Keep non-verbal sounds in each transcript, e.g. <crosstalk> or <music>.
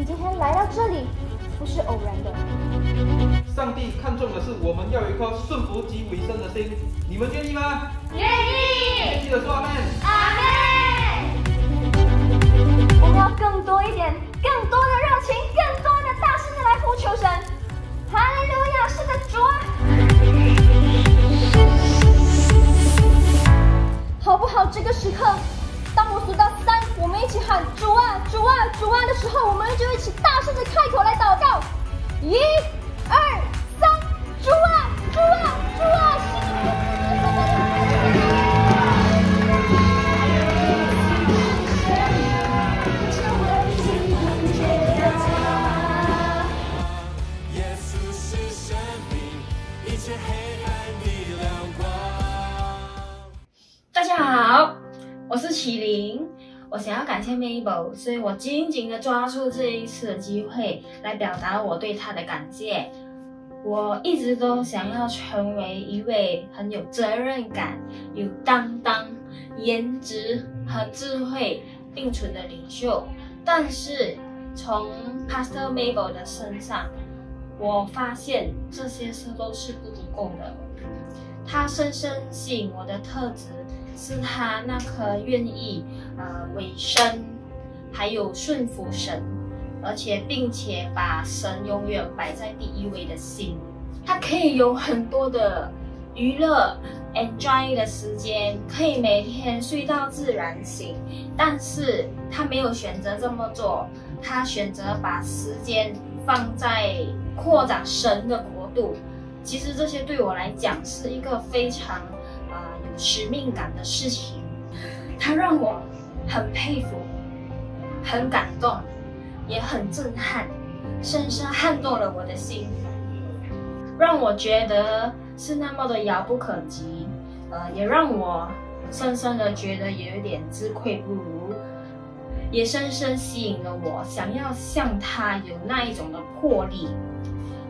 你今天来到这里不是偶然的。上帝看重的是我们要有一颗顺服及委身的心，你们愿意吗？愿意。记得说阿门。阿门。一、我想要感谢 Mabel，所以我紧紧的抓住这一次的机会来表达我对她的感谢。我一直都想要成为一位很有责任感、有担当、颜值和智慧并存的领袖，但是从 Pastor Mabel 的身上，我发现这些事都是不足够的。他深深吸引我的特质是他那颗愿意呃委身，还有顺服神，而且并且把神永远摆在第一位的心。他可以有很多的娱乐 enjoy 的时间，可以每天睡到自然醒，但是他没有选择这么做，他选择把时间放在扩展神的国度。其实这些对我来讲是一个非常使命感的事情，它让我很佩服，很感动，也很震撼，深深撼动了我的心，让我觉得是那么的遥不可及，呃，也让我深深的觉得有一点自愧不如，也深深吸引了我，想要像他有那一种的魄力。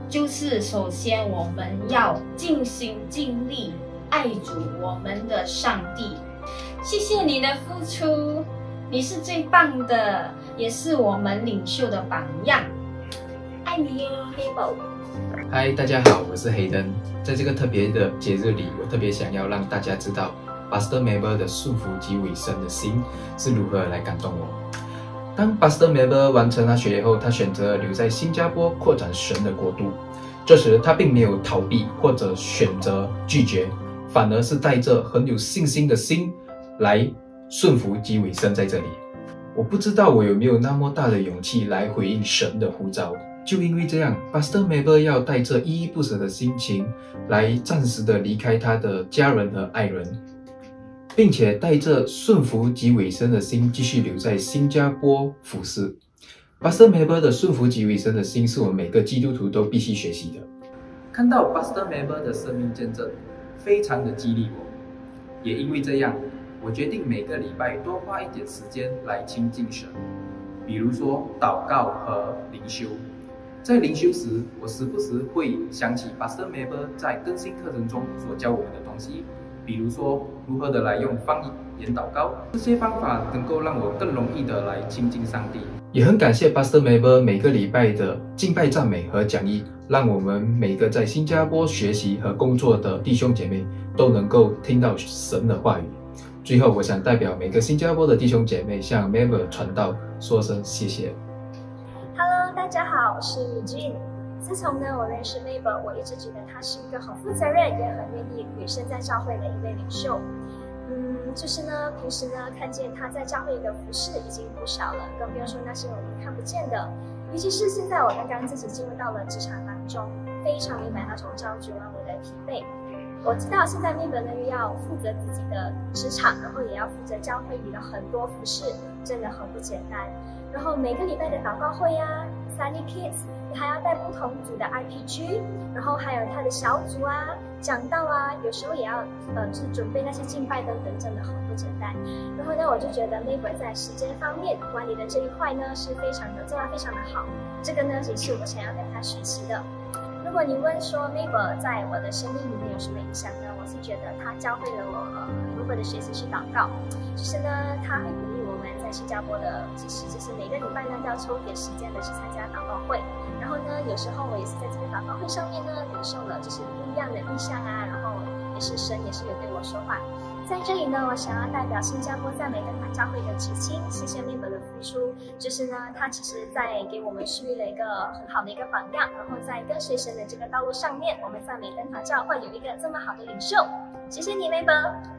就是首先我们要尽心尽力爱主我们的上帝。谢谢你的付出，你是最棒的，也是我们领袖的榜样。爱你哟，Mabel。嗨，大家好，我是黑灯。在这个特别的节日里，我特别想要让大家知道，Pastor Mabel 的束缚及委身的心是如何来感动我。当 Pastor Mabel 完成了学业后，他选择留在新加坡扩展神的国度。这时他并没有逃避或者选择拒绝，反而是带着很有信心的心来顺服及委身在这里。我不知道我有没有那么大的勇气来回应神的呼召。就因为这样，Pastor Maber 要带着依依不舍的心情来暂时的离开他的家人和爱人，并且带着顺服及委身的心继续留在新加坡服侍。Pastor Maber 的顺服及委身的心是我们每个基督徒都必须学习的。看到 Pastor Maber 的生命见证，非常的激励我。也因为这样，我决定每个礼拜多花一点时间来亲近神，比如说祷告和灵修。在灵修时，我时不时会想起 Pastor Mabel 在更新课程中所教我们的东西，比如说如何的来用方言祷告。这些方法能够让我更容易的来亲近上帝。也很感谢 Pastor Maber 每个礼拜的敬拜赞美和讲义，让我们每个在新加坡学习和工作的弟兄姐妹都能够听到神的话语。最后，我想代表每个新加坡的弟兄姐妹向 Maber 传道，说声谢谢。Hello，大家好，我是 Jean。自从呢我认识 Mabel，我一直觉得她是一个很负责任，也很愿意委身在教会的一位领袖。嗯，就是呢，平时呢看见她在教会的服饰已经不少了，更不用说那些我们看不见的。尤其是现在我刚刚自己进入到了职场当中，非常明白那种朝九晚五的疲惫。我知道现在 Mabel 呢又要负责自己的职场，然后也要负责教会里的很多服饰，真的很不简单。然后每个礼拜的祷告会啊，Sunny Kids，你还要带不同组的 RPG，然后还有他的小组啊、讲道啊，有时候也要呃，就是准备那些敬拜等等，真的很不简单。然后呢，我就觉得 Mabel 在时间方面管理的这一块呢是非常的做得非常的好，这个呢也是我想要跟他学习的。如果你问说 Mabel 在我的生命里面有什么影响呢？我是觉得他教会了我如何的学习去祷告，就是呢他会鼓励新加坡的，其实就是每个礼拜呢都要抽一点时间的去参加祷告会。然后呢，有时候我也是在这个祷告会上面呢领受了就是不一样的意象啊，然后也是神也是有对我说话。在这里呢，我想要代表新加坡赞美灯塔教会的知青，谢谢 member 的付出。就是呢，他其实在给我们树立了一个很好的一个榜样，然后在跟随神的这个道路上面，我们赞美灯塔教会有一个这么好的领袖。谢谢你，member。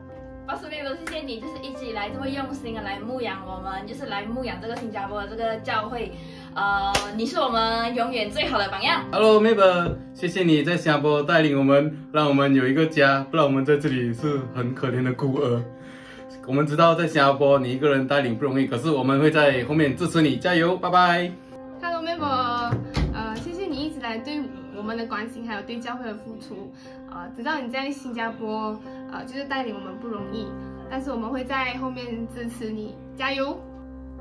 巴斯妹妹，谢谢你，就是一直以来这么用心的来牧养我们，就是来牧养这个新加坡的这个教会。呃，你是我们永远最好的榜样。Hello b e 谢谢你在新加坡带领我们，让我们有一个家，不然我们在这里是很可怜的孤儿。我们知道在新加坡你一个人带领不容易，可是我们会在后面支持你，加油，拜拜。Hello 们的关心，还有对教会的付出。呃，知道你在新加坡，呃，就是带领我们不容易，但是我们会在后面支持你，加油！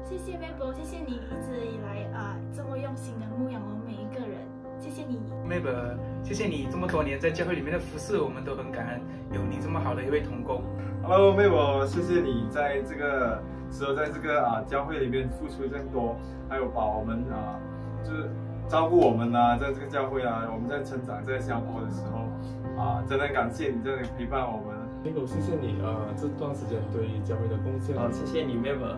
谢谢 Mabel，谢谢你一直以来啊、呃、这么用心的牧养我们每一个人，谢谢你。Mabel，谢谢你这么多年在教会里面的服侍，我们都很感恩有你这么好的一位同工。Hello Mabel，谢谢你在这个时候在这个啊教会里面付出这么多，还有把我们啊就是照顾我们啊，在这个教会啊，我们在成长在新加坡的时候啊，真的感谢你这里陪伴我们。Mabel，谢谢你啊、呃、这段时间对教会的贡献。好，谢谢你 Mabel。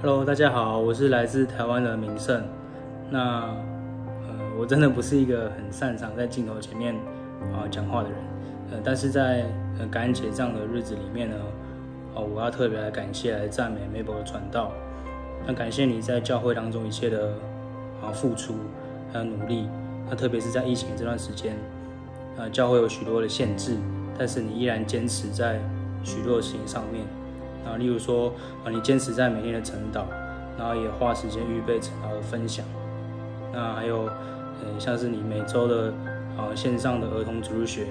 Hello，大家好，我是来自台湾的明胜。那呃，我真的不是一个很擅长在镜头前面啊、呃、讲话的人，呃，但是在呃感恩节这样的日子里面呢，哦、我要特别来感谢、来赞美 Mabel 的传道。那感谢你在教会当中一切的啊付出还有努力。那特别是在疫情这段时间，呃，教会有许多的限制，但是你依然坚持在许多的事情上面。啊，例如说，啊，你坚持在每天的晨祷，然后也花时间预备晨祷的分享。那还有，呃，像是你每周的啊线上的儿童主日学，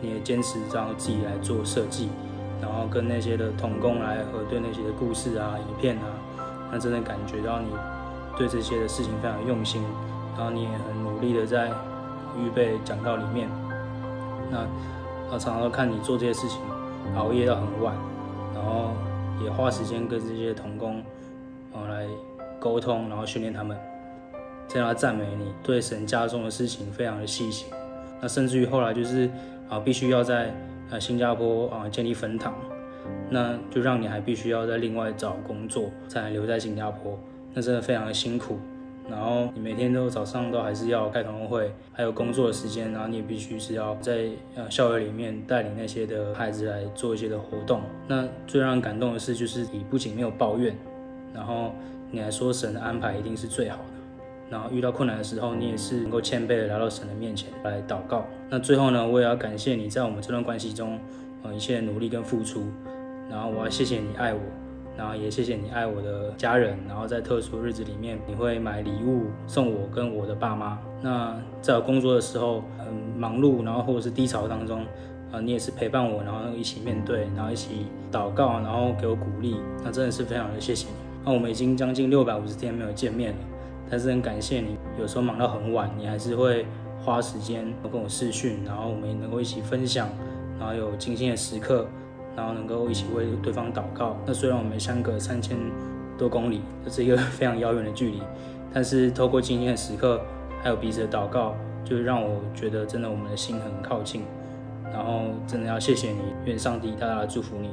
你也坚持让自己来做设计，然后跟那些的童工来核对那些的故事啊、影片啊，那真的感觉到你对这些的事情非常用心，然后你也很努力的在预备讲道里面。那，常常都看你做这些事情，熬夜到很晚，然后。也花时间跟这些童工，啊来沟通，然后训练他们，这样赞美你对神家中的事情非常的细心。那甚至于后来就是啊，必须要在新加坡啊建立分堂，那就让你还必须要在另外找工作，才能留在新加坡。那真的非常的辛苦。然后你每天都早上都还是要开同会，还有工作的时间，然后你也必须是要在呃校园里面带领那些的孩子来做一些的活动。那最让人感动的是，就是你不仅没有抱怨，然后你还说神的安排一定是最好的。然后遇到困难的时候，你也是能够谦卑的来到神的面前来祷告。那最后呢，我也要感谢你在我们这段关系中，呃一切努力跟付出。然后我要谢谢你爱我。然后也谢谢你爱我的家人，然后在特殊日子里面，你会买礼物送我跟我的爸妈。那在我工作的时候很忙碌，然后或者是低潮当中，啊，你也是陪伴我，然后一起面对，然后一起祷告，然后给我鼓励。那真的是非常的谢谢你。那我们已经将近六百五十天没有见面了，但是很感谢你，有时候忙到很晚，你还是会花时间跟我视讯，然后我们也能够一起分享，然后有精心的时刻。然后能够一起为对方祷告。那虽然我们相隔三千多公里，这是一个 <laughs> 非常遥远的距离，但是透过今天的时刻，还有彼此的祷告，就让我觉得真的我们的心很靠近。然后真的要谢谢你，愿上帝大大的祝福你。